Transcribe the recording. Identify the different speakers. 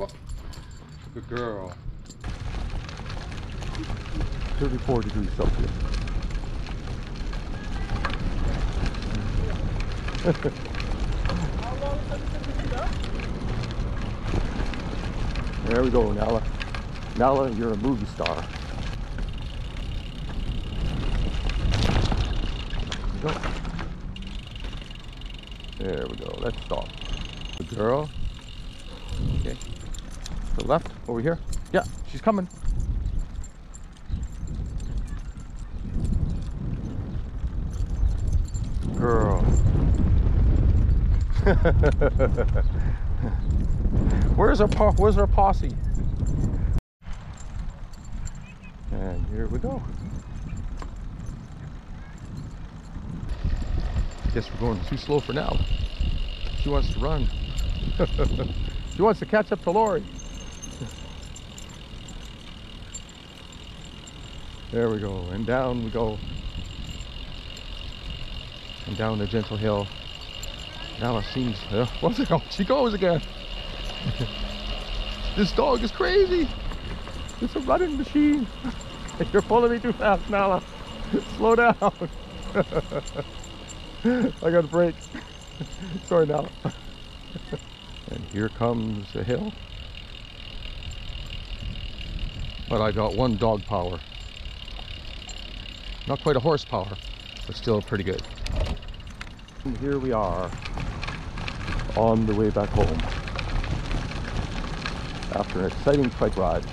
Speaker 1: What? Good girl.
Speaker 2: 34 degrees Celsius. there we go, Nala. Nala, you're a movie star. Go. There we go. Let's stop. Good girl. Left, over here. Yeah, she's coming. Girl. where's our where's posse? And here we go. Guess we're going too slow for now. She wants to run. she wants to catch up to Lori. There we go, and down we go. And down the gentle hill. Now it seems, uh, what's it called? She goes again. this dog is crazy. It's a running machine. You're pulling me too fast, Nala. Slow down. I got to brake. Sorry, Nala. and here comes the hill. But I got one dog power. Not quite a horsepower, but still pretty good. And here we are on the way back home after an exciting bike ride.